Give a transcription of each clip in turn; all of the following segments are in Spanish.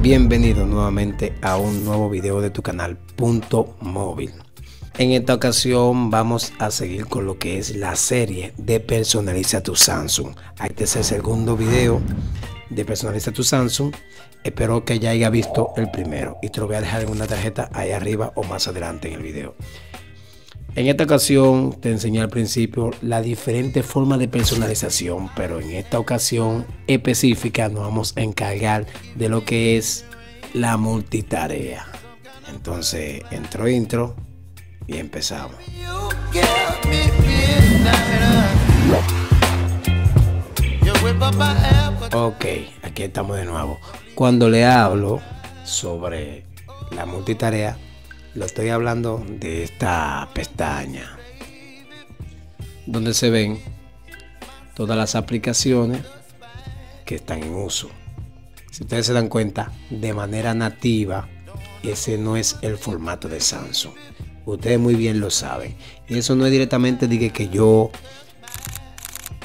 Bienvenido nuevamente a un nuevo video de tu canal Punto Móvil. En esta ocasión vamos a seguir con lo que es la serie de Personaliza tu Samsung. Este es el segundo video de Personaliza tu Samsung. Espero que ya haya visto el primero y te lo voy a dejar en una tarjeta ahí arriba o más adelante en el video. En esta ocasión te enseñé al principio la diferente forma de personalización, pero en esta ocasión específica nos vamos a encargar de lo que es la multitarea. Entonces, entro intro y empezamos. Ok, aquí estamos de nuevo. Cuando le hablo sobre la multitarea, lo estoy hablando de esta pestaña donde se ven todas las aplicaciones que están en uso. Si ustedes se dan cuenta, de manera nativa, ese no es el formato de Samsung. Ustedes muy bien lo saben. Y eso no es directamente de que yo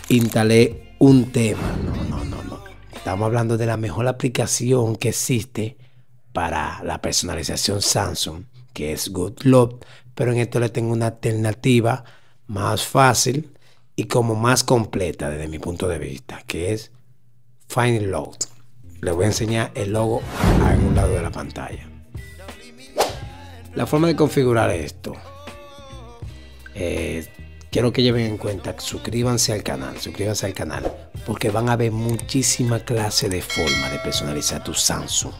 instalé un tema. No, no, no, no. Estamos hablando de la mejor aplicación que existe para la personalización Samsung que es Good Love, pero en esto le tengo una alternativa más fácil y como más completa desde mi punto de vista, que es Find Load. Le voy a enseñar el logo a un lado de la pantalla. La forma de configurar esto. Eh, quiero que lleven en cuenta, suscríbanse al canal, suscríbanse al canal, porque van a ver muchísima clase de forma de personalizar tu Samsung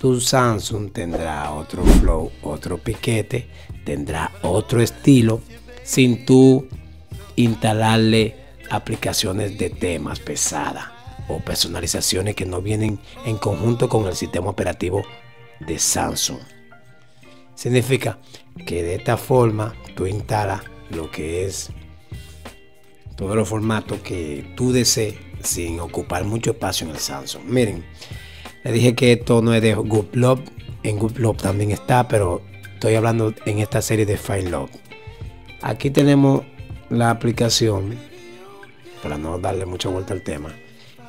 tu Samsung tendrá otro flow, otro piquete, tendrá otro estilo, sin tú instalarle aplicaciones de temas pesadas o personalizaciones que no vienen en conjunto con el sistema operativo de Samsung. Significa que de esta forma tú instalas lo que es todos los formatos que tú desees sin ocupar mucho espacio en el Samsung. Miren, le dije que esto no es de Love. En Love también está, pero estoy hablando en esta serie de Love. Aquí tenemos la aplicación, para no darle mucha vuelta al tema.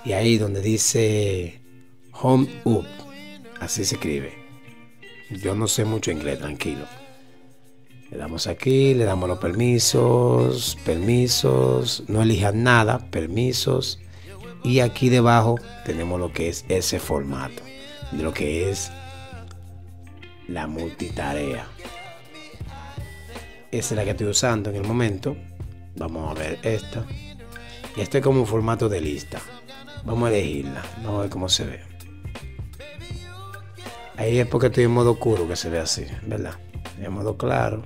Y ahí donde dice Home Up, así se escribe. Yo no sé mucho inglés, tranquilo. Le damos aquí, le damos los permisos, permisos, no elijan nada, permisos y aquí debajo tenemos lo que es ese formato, de lo que es la multitarea. Esa es la que estoy usando en el momento. Vamos a ver esta. Y esto es como un formato de lista. Vamos a elegirla. Vamos a ver cómo se ve. Ahí es porque estoy en modo oscuro que se ve así, ¿verdad? En modo claro.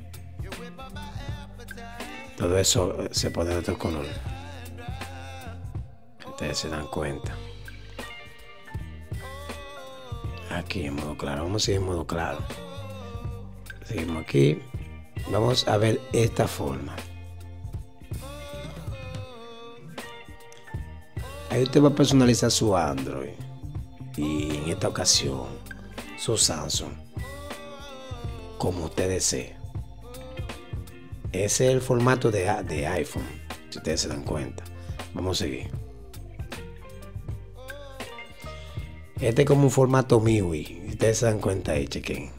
Todo eso se pone de otro color. Ustedes se dan cuenta. Aquí en modo claro. Vamos a ir en modo claro. Seguimos aquí. Vamos a ver esta forma. Ahí usted va a personalizar su Android. Y en esta ocasión, su Samsung. Como usted desee. Ese es el formato de, de iPhone. Si ustedes se dan cuenta. Vamos a seguir. Este es como un formato MIUI. Ustedes se dan cuenta ahí, chequen.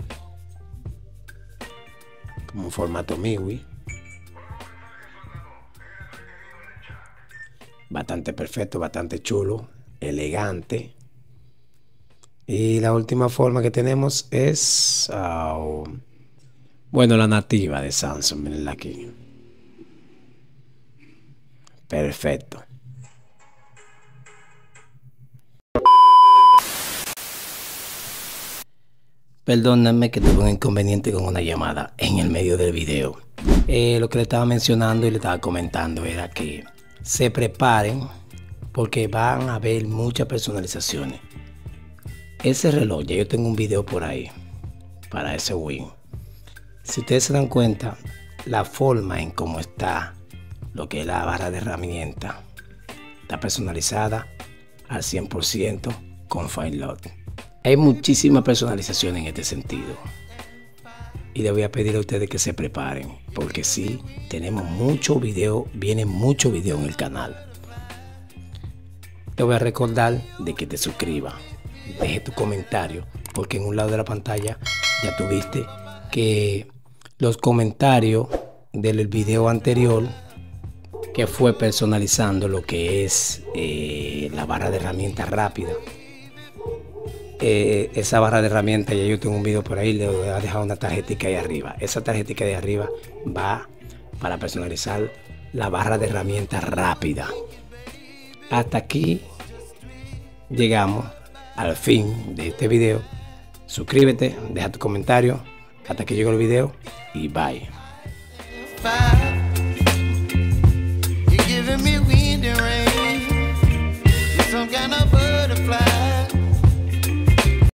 Como un formato MIUI. Bastante perfecto, bastante chulo, elegante. Y la última forma que tenemos es, bueno, la nativa de Samsung. Mirenla aquí. Perfecto. Perdónenme que tuve un inconveniente con una llamada en el medio del video. Eh, lo que le estaba mencionando y le estaba comentando era que se preparen porque van a haber muchas personalizaciones. Ese reloj, ya yo tengo un video por ahí para ese Win. Si ustedes se dan cuenta, la forma en cómo está lo que es la barra de herramienta está personalizada al 100% con FineLock. Hay muchísima personalización en este sentido. Y le voy a pedir a ustedes que se preparen, porque sí, tenemos mucho video, viene mucho video en el canal. Te voy a recordar de que te suscribas, deje tu comentario porque en un lado de la pantalla ya tuviste que los comentarios del video anterior que fue personalizando lo que es eh, la barra de herramientas rápida. Eh, esa barra de herramientas, ya yo tengo un video por ahí, le voy a dejar una tarjetita ahí arriba. Esa tarjetita de arriba va para personalizar la barra de herramientas rápida. Hasta aquí llegamos al fin de este video. Suscríbete, deja tu comentario. Hasta que llegue el video y bye.